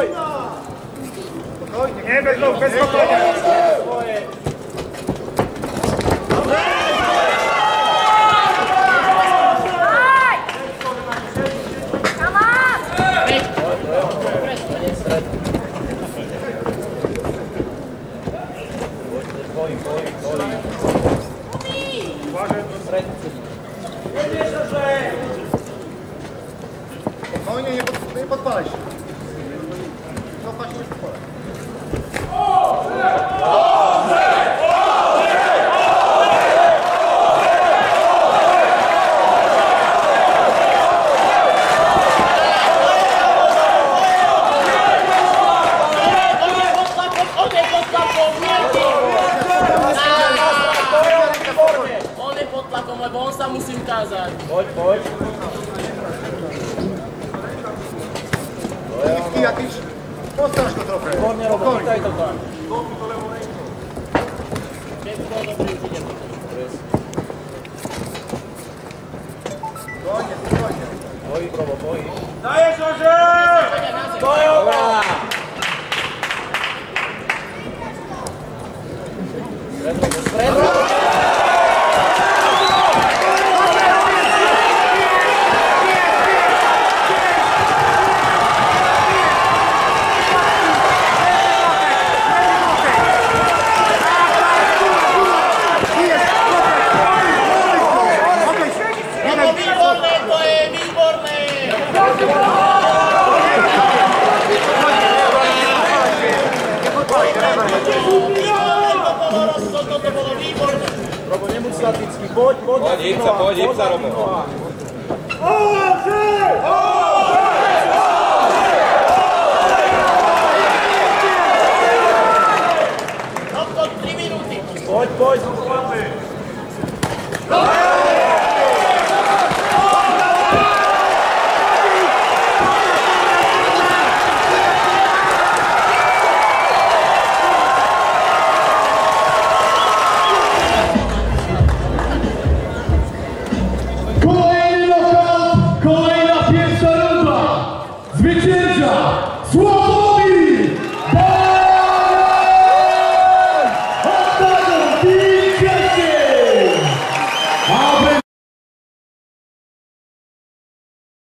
Stój! Spokojnie. Nie, bez nóg, bez kopania. Spokojnie, nie, pod, nie podpalaj się. Poď, poď. Ty jakiś... Postaż go trochę. Wolnie robitaj to tak. Dobu do lewą ręką. Pięć do dobry idzie. Koniec, koniec. Boi, brawo, boi. Dajesz, Orze! Dobra! Výborné! Výborné to bolo, Rosko, toto bolo výborné. Robo, nebuď statický, poď, poď. Poď, hýb sa, poď, hýb sa, Robo. Rosko, 3 minúty. Poď, poď.